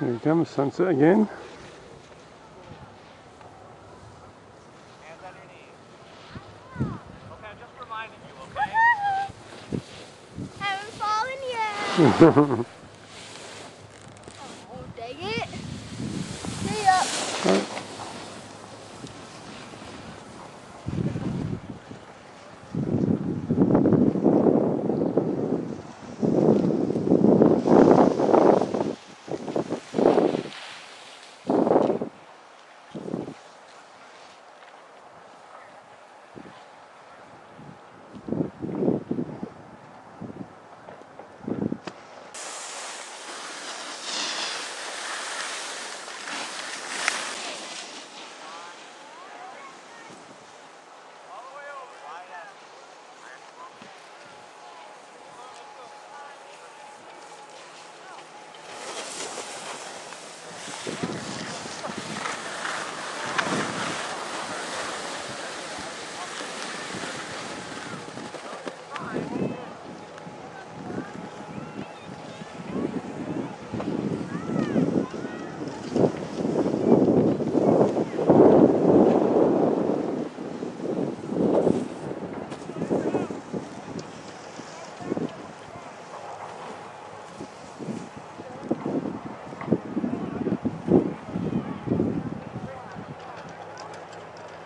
There you come, sunset again. Okay, I'm just reminding you, okay? Haven't fallen yet.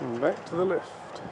and back to the left.